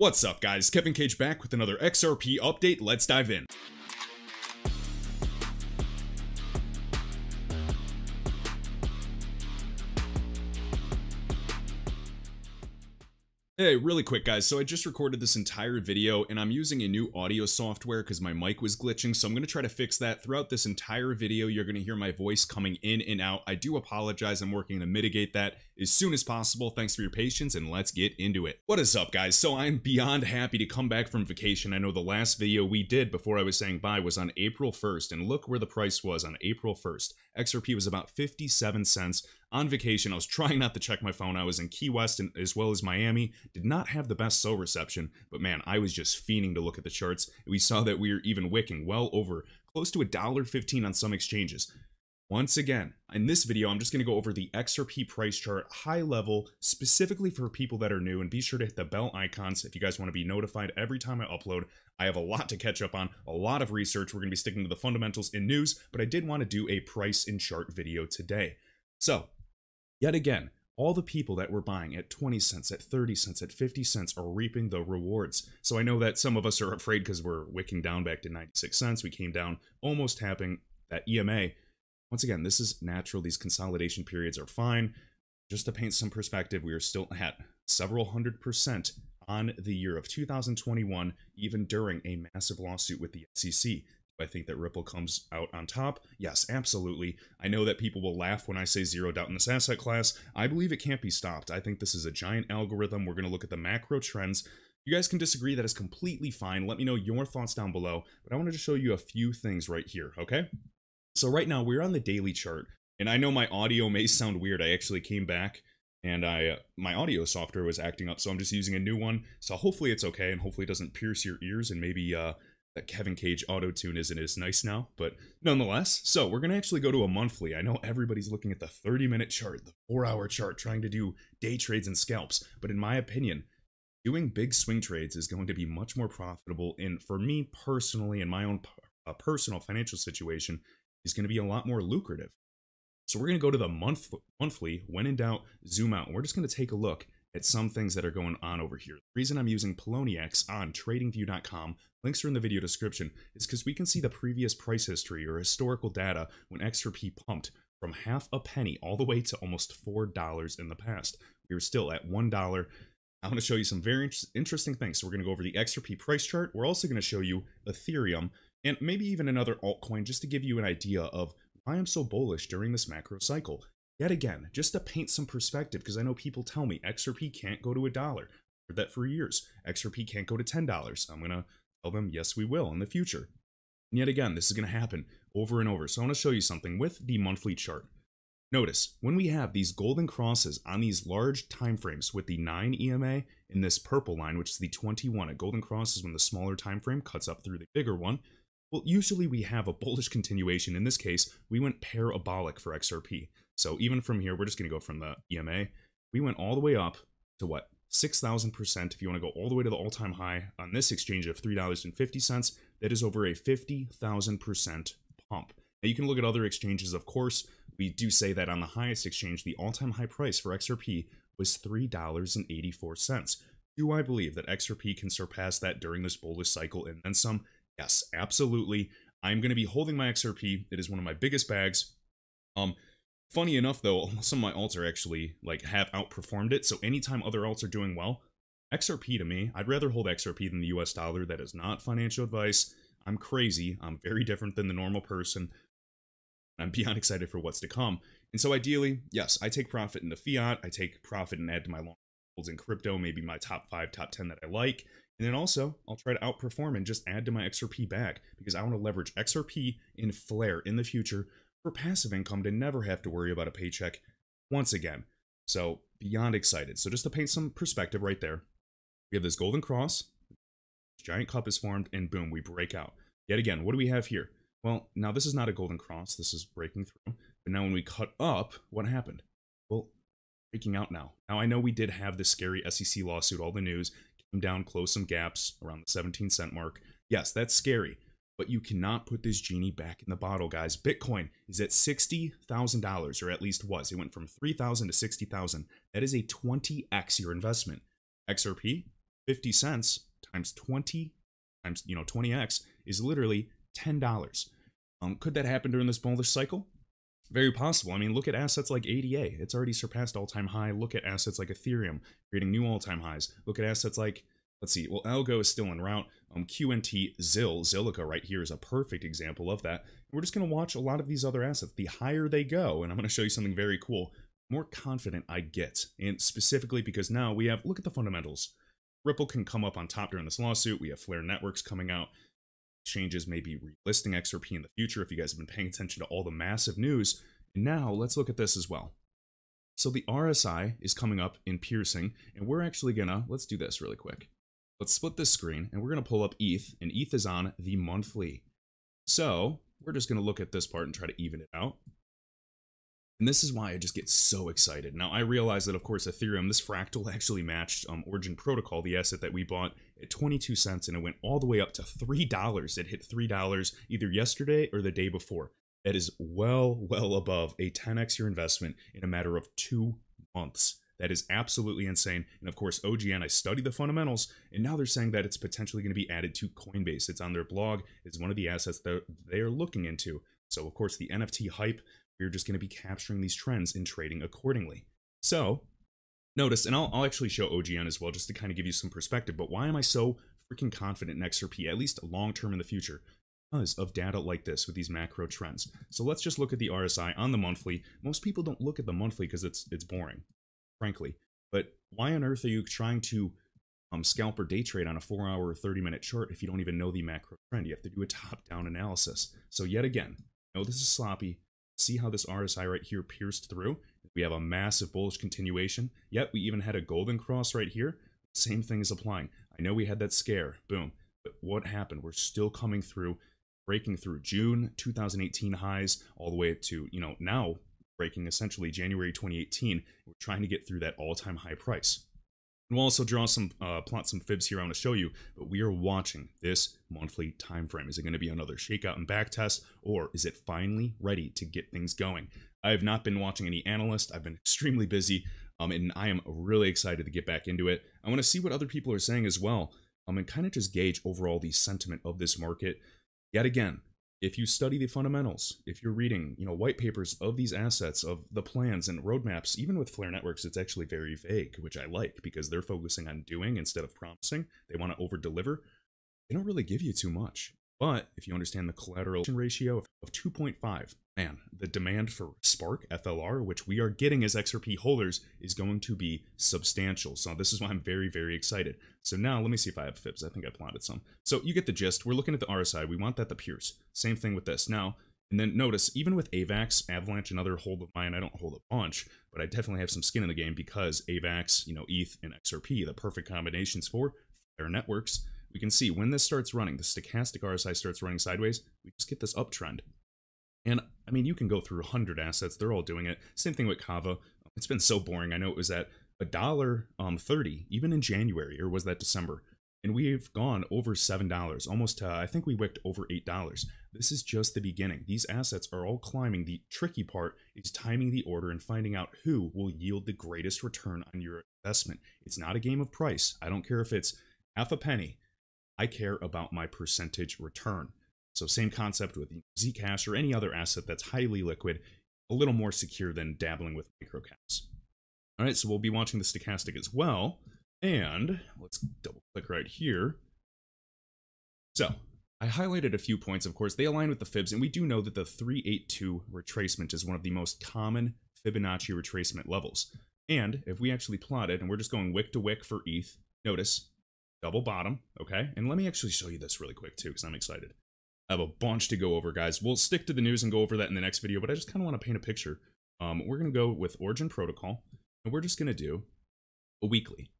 What's up guys, Kevin Cage back with another XRP update, let's dive in. Hey, really quick guys, so I just recorded this entire video and I'm using a new audio software because my mic was glitching, so I'm going to try to fix that. Throughout this entire video, you're going to hear my voice coming in and out. I do apologize, I'm working to mitigate that as soon as possible. Thanks for your patience and let's get into it. What is up guys? So I'm beyond happy to come back from vacation. I know the last video we did before I was saying bye was on April 1st and look where the price was on April 1st. XRP was about 57 cents on vacation. I was trying not to check my phone. I was in Key West and, as well as Miami. Did not have the best cell reception, but man, I was just fiending to look at the charts. We saw that we were even wicking well over close to a dollar fifteen on some exchanges. Once again, in this video, I'm just going to go over the XRP price chart high level, specifically for people that are new, and be sure to hit the bell icons if you guys want to be notified every time I upload. I have a lot to catch up on, a lot of research. We're going to be sticking to the fundamentals in news, but I did want to do a price and chart video today. So, Yet again, all the people that were buying at 20 cents, at 30 cents, at 50 cents are reaping the rewards. So I know that some of us are afraid because we're wicking down back to 96 cents. We came down almost tapping that EMA. Once again, this is natural. These consolidation periods are fine. Just to paint some perspective, we are still at several hundred percent on the year of 2021, even during a massive lawsuit with the SEC. Do I think that Ripple comes out on top? Yes, absolutely. I know that people will laugh when I say zero doubt in this asset class. I believe it can't be stopped. I think this is a giant algorithm. We're going to look at the macro trends. You guys can disagree, that is completely fine. Let me know your thoughts down below. But I wanted to show you a few things right here, okay? So right now, we're on the daily chart. And I know my audio may sound weird. I actually came back and I uh, my audio software was acting up, so I'm just using a new one. So hopefully it's okay, and hopefully it doesn't pierce your ears and maybe uh, that Kevin Cage auto tune isn't as nice now, but nonetheless. So we're going to actually go to a monthly. I know everybody's looking at the 30 minute chart, the four hour chart, trying to do day trades and scalps. But in my opinion, doing big swing trades is going to be much more profitable. And for me personally, in my own uh, personal financial situation, is going to be a lot more lucrative. So we're going to go to the month monthly. When in doubt, zoom out. We're just going to take a look at some things that are going on over here. The reason I'm using Poloniex on tradingview.com, links are in the video description, is because we can see the previous price history or historical data when XRP pumped from half a penny all the way to almost $4 in the past. We were still at $1. I want to show you some very interesting things. So we're going to go over the XRP price chart. We're also going to show you Ethereum and maybe even another altcoin just to give you an idea of why I'm so bullish during this macro cycle. Yet again, just to paint some perspective, because I know people tell me XRP can't go to a dollar. Heard that for years. XRP can't go to $10. I'm going to tell them, yes, we will in the future. And yet again, this is going to happen over and over. So I want to show you something with the monthly chart. Notice, when we have these golden crosses on these large time frames with the 9 EMA in this purple line, which is the 21, a golden cross is when the smaller time frame cuts up through the bigger one. Well, usually we have a bullish continuation. In this case, we went parabolic for XRP. So even from here, we're just going to go from the EMA. We went all the way up to what? 6,000% if you want to go all the way to the all-time high on this exchange of $3.50. That is over a 50,000% pump. Now you can look at other exchanges, of course. We do say that on the highest exchange, the all-time high price for XRP was $3.84. Do I believe that XRP can surpass that during this bullish cycle and then some? Yes, absolutely. I'm going to be holding my XRP. It is one of my biggest bags. Um, Funny enough, though, some of my alts are actually, like, have outperformed it, so anytime other alts are doing well, XRP to me, I'd rather hold XRP than the US dollar. That is not financial advice. I'm crazy. I'm very different than the normal person. I'm beyond excited for what's to come. And so ideally, yes, I take profit in the fiat. I take profit and add to my long holds in crypto, maybe my top five, top 10 that I like. And then also, I'll try to outperform and just add to my XRP back because I want to leverage XRP in Flare in the future for passive income to never have to worry about a paycheck once again. So, beyond excited. So, just to paint some perspective right there, we have this golden cross, giant cup is formed, and boom, we break out. Yet again, what do we have here? Well, now this is not a golden cross, this is breaking through. But now when we cut up, what happened? Well, breaking out now. Now I know we did have this scary SEC lawsuit, all the news came down, close some gaps around the 17 cent mark. Yes, that's scary but you cannot put this genie back in the bottle, guys. Bitcoin is at $60,000, or at least was. It went from 3,000 to 60,000. That is a 20x your investment. XRP, 50 cents times 20 times, you know, 20x is literally $10. Um, could that happen during this bullish cycle? Very possible. I mean, look at assets like ADA. It's already surpassed all-time high. Look at assets like Ethereum, creating new all-time highs. Look at assets like, let's see, well, Algo is still en route. Um, QNT, ZIL, Zilliqa right here is a perfect example of that. We're just going to watch a lot of these other assets. The higher they go, and I'm going to show you something very cool, more confident I get. And specifically because now we have, look at the fundamentals. Ripple can come up on top during this lawsuit. We have Flare Networks coming out exchanges may be relisting XRP in the future if you guys have been paying attention to all the massive news. And now let's look at this as well. So the RSI is coming up in piercing, and we're actually gonna, let's do this really quick. Let's split this screen, and we're gonna pull up ETH, and ETH is on the monthly. So we're just gonna look at this part and try to even it out. And this is why I just get so excited. Now, I realize that, of course, Ethereum, this fractal actually matched um, Origin Protocol, the asset that we bought at 22 cents, and it went all the way up to $3. It hit $3 either yesterday or the day before. That is well, well above a 10x your investment in a matter of two months. That is absolutely insane. And of course, OGN, I studied the fundamentals, and now they're saying that it's potentially going to be added to Coinbase. It's on their blog, it's one of the assets that they're looking into. So, of course, the NFT hype we're just going to be capturing these trends and trading accordingly. So, notice, and I'll, I'll actually show OGN as well just to kind of give you some perspective, but why am I so freaking confident in XRP, at least long term in the future? Because of data like this with these macro trends. So let's just look at the RSI on the monthly. Most people don't look at the monthly because it's it's boring, frankly. But why on earth are you trying to um, scalp or day trade on a four hour or 30 minute chart if you don't even know the macro trend? You have to do a top down analysis. So, yet again, know this is sloppy see how this RSI right here pierced through. We have a massive bullish continuation. Yet we even had a golden cross right here. Same thing is applying. I know we had that scare, boom. But what happened? We're still coming through, breaking through June 2018 highs all the way to, you know, now breaking essentially January 2018. We're trying to get through that all-time high price. And we'll also draw some, uh, plot some fibs here I want to show you, but we are watching this monthly time frame. Is it going to be another shakeout and back test, or is it finally ready to get things going? I have not been watching any analyst. I've been extremely busy, um, and I am really excited to get back into it. I want to see what other people are saying as well, um, and kind of just gauge overall the sentiment of this market. Yet again, if you study the fundamentals, if you're reading, you know, white papers of these assets, of the plans and roadmaps, even with Flare Networks, it's actually very vague, which I like because they're focusing on doing instead of promising. They want to over deliver. They don't really give you too much. But if you understand the collateral ratio of 2.5, man, the demand for Spark FLR, which we are getting as XRP holders, is going to be substantial. So this is why I'm very, very excited. So now let me see if I have fibs. I think I plotted some. So you get the gist. We're looking at the RSI. We want that to pierce. Same thing with this. Now, and then notice, even with AVAX, Avalanche, another hold of mine, I don't hold a bunch, but I definitely have some skin in the game because AVAX, you know, ETH, and XRP, the perfect combinations for their networks we can see when this starts running, the stochastic RSI starts running sideways, we just get this uptrend. And I mean, you can go through 100 assets, they're all doing it. Same thing with Kava. It's been so boring. I know it was at a dollar um 30 even in January or was that December? And we've gone over $7, almost uh, I think we wicked over $8. This is just the beginning. These assets are all climbing. The tricky part is timing the order and finding out who will yield the greatest return on your investment. It's not a game of price. I don't care if it's half a penny I care about my percentage return. So same concept with Zcash or any other asset that's highly liquid, a little more secure than dabbling with microcaps. All right, so we'll be watching the stochastic as well. And let's double click right here. So I highlighted a few points, of course. They align with the fibs, and we do know that the 382 retracement is one of the most common Fibonacci retracement levels. And if we actually plot it, and we're just going wick to wick for ETH, notice double bottom, okay? And let me actually show you this really quick too, because I'm excited. I have a bunch to go over, guys. We'll stick to the news and go over that in the next video, but I just kind of want to paint a picture. Um, we're going to go with Origin Protocol, and we're just going to do a weekly.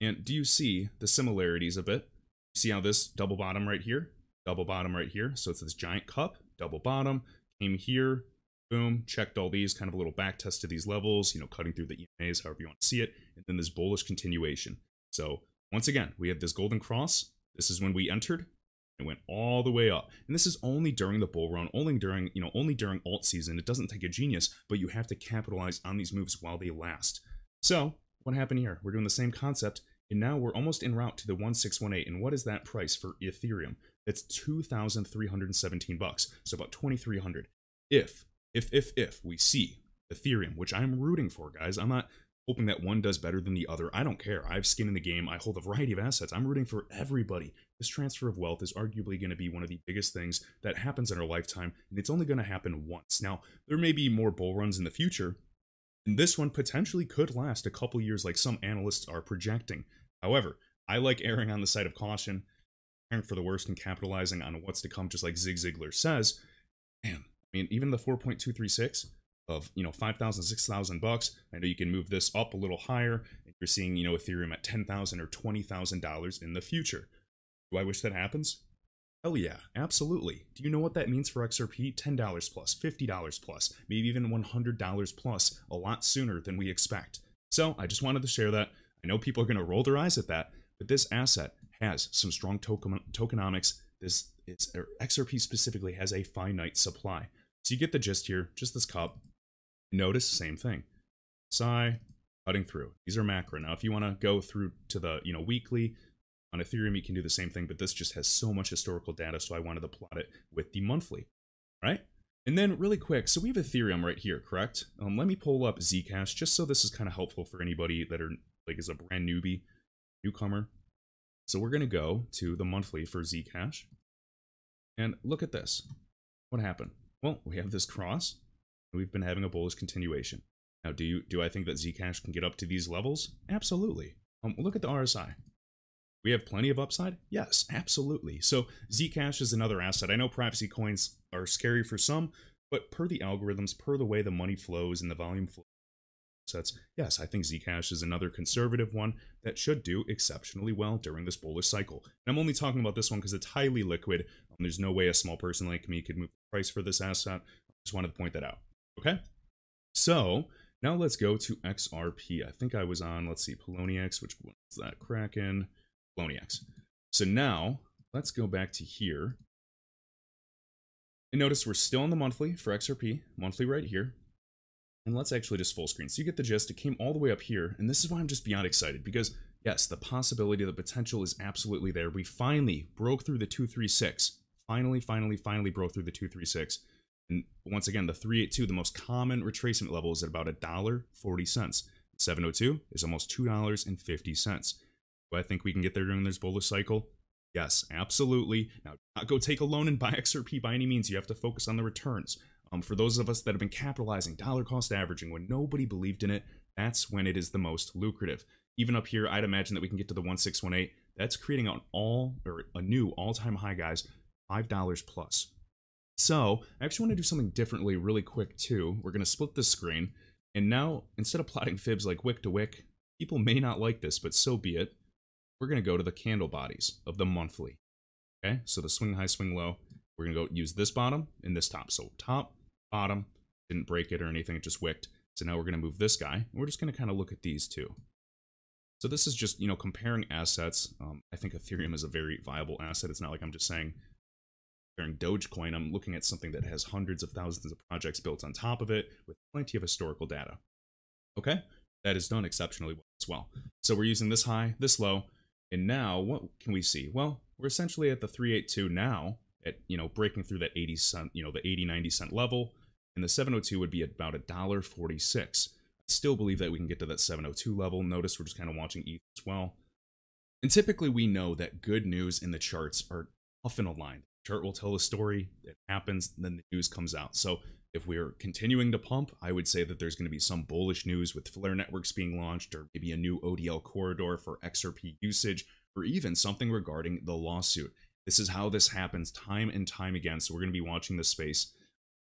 And do you see the similarities a bit? See how this double bottom right here, double bottom right here. So it's this giant cup, double bottom, came here, boom, checked all these, kind of a little back test to these levels, you know, cutting through the EMAs, however you want to see it, and then this bullish continuation. So once again, we have this golden cross. This is when we entered. It went all the way up. And this is only during the bull run, only during, you know, only during alt season. It doesn't take a genius, but you have to capitalize on these moves while they last. So, what happened here? We're doing the same concept. And now we're almost en route to the 1618. And what is that price for Ethereum? That's 2,317 bucks. So about 2,300. If, if, if, if we see Ethereum, which I'm rooting for, guys, I'm not hoping that one does better than the other. I don't care. I have skin in the game. I hold a variety of assets. I'm rooting for everybody. This transfer of wealth is arguably going to be one of the biggest things that happens in our lifetime, and it's only going to happen once. Now, there may be more bull runs in the future, and this one potentially could last a couple years like some analysts are projecting. However, I like erring on the side of caution, preparing for the worst and capitalizing on what's to come, just like Zig Ziglar says. Man, I mean, even the 4.236, of you know 5000 6000 bucks. I know you can move this up a little higher and you're seeing you know ethereum at 10000 or 20000 dollars in the future. Do i wish that happens? Hell yeah absolutely. Do you know what that means for xrp $10 plus $50 plus maybe even $100 plus a lot sooner than we expect. So i just wanted to share that. I know people are going to roll their eyes at that but this asset has some strong token tokenomics. This it's xrp specifically has a finite supply. So you get the gist here just this cup Notice same thing. Psi, cutting through. These are macro. Now, if you want to go through to the, you know, weekly, on Ethereum, you can do the same thing, but this just has so much historical data, so I wanted to plot it with the monthly, right? And then really quick, so we have Ethereum right here, correct? Um, let me pull up Zcash, just so this is kind of helpful for anybody that are, like, is a brand newbie, newcomer. So we're going to go to the monthly for Zcash, and look at this. What happened? Well, we have this cross, We've been having a bullish continuation. Now, do you do I think that Zcash can get up to these levels? Absolutely. Um, look at the RSI. We have plenty of upside? Yes, absolutely. So Zcash is another asset. I know privacy coins are scary for some, but per the algorithms, per the way the money flows and the volume flows, sets, yes, I think Zcash is another conservative one that should do exceptionally well during this bullish cycle. And I'm only talking about this one because it's highly liquid. Um, there's no way a small person like me could move the price for this asset. I just wanted to point that out. Okay, so now let's go to XRP. I think I was on, let's see, Poloniex, which one is that? Kraken, Poloniex. So now let's go back to here. And notice we're still on the monthly for XRP, monthly right here. And let's actually just full screen. So you get the gist. It came all the way up here. And this is why I'm just beyond excited because yes, the possibility, the potential is absolutely there. We finally broke through the 236. Finally, finally, finally broke through the 236. And once again, the 382, the most common retracement level is at about a dollar forty cents. 702 is almost two dollars and fifty cents. Do I think we can get there during this bullish cycle? Yes, absolutely. Now, not go take a loan and buy XRP by any means. You have to focus on the returns. Um, for those of us that have been capitalizing, dollar cost averaging, when nobody believed in it, that's when it is the most lucrative. Even up here, I'd imagine that we can get to the 1618. That's creating an all or a new all-time high, guys, five dollars plus. So I actually want to do something differently really quick too. We're going to split the screen. And now, instead of plotting fibs like wick to wick, people may not like this, but so be it. We're going to go to the candle bodies of the monthly. Okay, so the swing high, swing low. We're going to go use this bottom and this top. So top, bottom, didn't break it or anything, it just wicked. So now we're going to move this guy. we're just going to kind of look at these two. So this is just, you know, comparing assets. Um, I think Ethereum is a very viable asset. It's not like I'm just saying comparing Dogecoin, I'm looking at something that has hundreds of thousands of projects built on top of it with plenty of historical data. Okay, that is done exceptionally well as well. So we're using this high, this low, and now what can we see? Well, we're essentially at the 382 now at, you know, breaking through that 80 cent, you know, the 80, 90 cent level, and the 702 would be about a dollar 46. I still believe that we can get to that 702 level. Notice we're just kind of watching ETH as well. And typically we know that good news in the charts are often aligned chart will tell a story. It happens, then the news comes out. So if we're continuing to pump, I would say that there's going to be some bullish news with Flare networks being launched, or maybe a new ODL corridor for XRP usage, or even something regarding the lawsuit. This is how this happens time and time again. So we're going to be watching this space,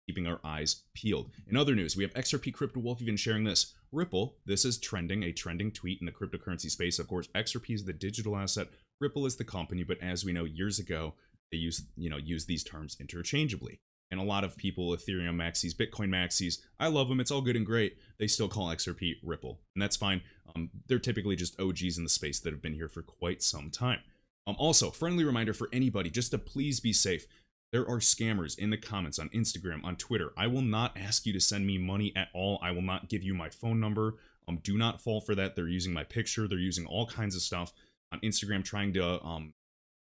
keeping our eyes peeled. In other news, we have XRP Crypto Wolf even sharing this. Ripple, this is trending, a trending tweet in the cryptocurrency space. Of course, XRP is the digital asset, Ripple is the company, but as we know years ago, they use you know use these terms interchangeably and a lot of people ethereum maxis bitcoin maxis i love them it's all good and great they still call xrp ripple and that's fine um, they're typically just og's in the space that have been here for quite some time um, also friendly reminder for anybody just to please be safe there are scammers in the comments on instagram on twitter i will not ask you to send me money at all i will not give you my phone number Um, do not fall for that. They're using my picture. They're using all kinds of stuff on Instagram, trying to um,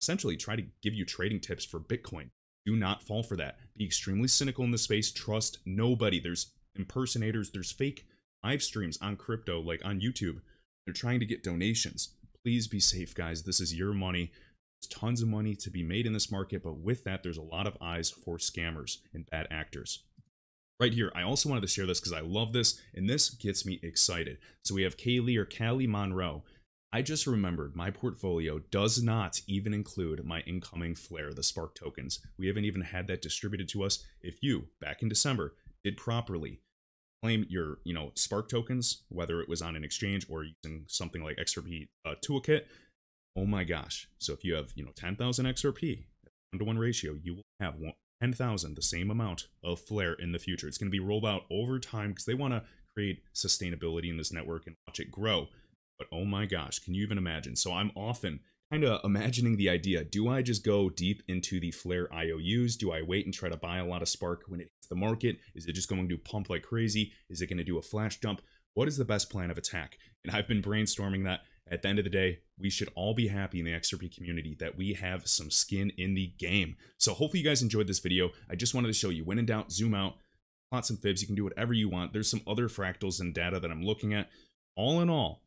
essentially try to give you trading tips for Bitcoin. Do not fall for that. Be extremely cynical in the space. Trust nobody. There's impersonators. There's fake live streams on crypto, like on YouTube. They're trying to get donations. Please be safe, guys. This is your money. There's tons of money to be made in this market, but with that, there's a lot of eyes for scammers and bad actors. Right here, I also wanted to share this because I love this, and this gets me excited. So we have Kaylee or Callie Monroe. I just remembered my portfolio does not even include my incoming Flare, the Spark tokens. We haven't even had that distributed to us. If you, back in December, did properly claim your, you know, Spark tokens, whether it was on an exchange or using something like XRP uh, Toolkit, oh my gosh. So if you have, you know, 10,000 XRP, one to one ratio, you will have 10,000, the same amount of Flare in the future. It's going to be rolled out over time because they want to create sustainability in this network and watch it grow. But oh my gosh, can you even imagine? So I'm often kind of imagining the idea do I just go deep into the Flare IOUs? Do I wait and try to buy a lot of Spark when it hits the market? Is it just going to pump like crazy? Is it going to do a flash dump? What is the best plan of attack? And I've been brainstorming that at the end of the day, we should all be happy in the XRP community that we have some skin in the game. So hopefully you guys enjoyed this video. I just wanted to show you when in doubt, zoom out, plot some fibs. You can do whatever you want. There's some other fractals and data that I'm looking at. All in all,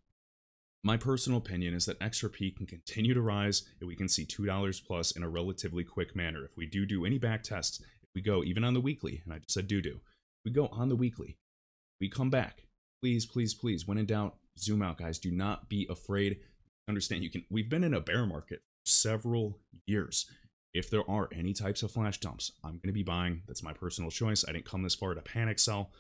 my personal opinion is that XRP can continue to rise and we can see $2 plus in a relatively quick manner. If we do do any back tests, if we go even on the weekly, and I just said do do, we go on the weekly, we come back. Please, please, please, when in doubt, zoom out, guys. Do not be afraid. Understand you can. We've been in a bear market for several years. If there are any types of flash dumps, I'm going to be buying. That's my personal choice. I didn't come this far to panic sell.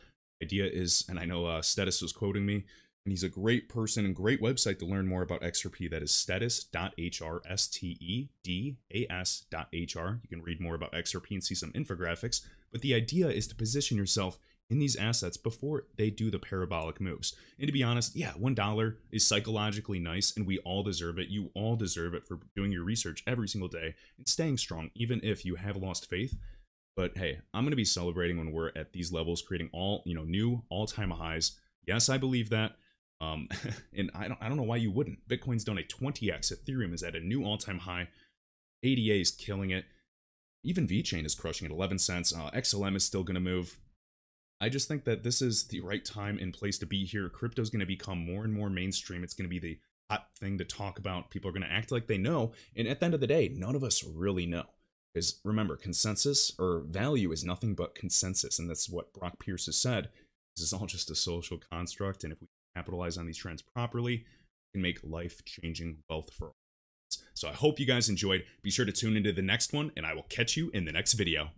Idea is, and I know uh, Stedas was quoting me, and he's a great person and great website to learn more about XRP. That is stedas.hr, S T E D A S.hr. You can read more about XRP and see some infographics. But the idea is to position yourself in these assets before they do the parabolic moves. And to be honest, yeah, $1 is psychologically nice and we all deserve it. You all deserve it for doing your research every single day and staying strong, even if you have lost faith. But hey, I'm going to be celebrating when we're at these levels, creating all, you know, new all-time highs. Yes, I believe that. Um, and I don't, I don't know why you wouldn't. Bitcoin's done a 20x. Ethereum is at a new all-time high. ADA is killing it. Even VeChain is crushing at 11 cents. Uh, XLM is still going to move. I just think that this is the right time and place to be here. Crypto is going to become more and more mainstream. It's going to be the hot thing to talk about. People are going to act like they know. And at the end of the day, none of us really know. Because remember, consensus or value is nothing but consensus. And that's what Brock Pierce has said. This is all just a social construct. And if we capitalize on these trends properly, can make life changing wealth for all. So I hope you guys enjoyed. Be sure to tune into the next one, and I will catch you in the next video.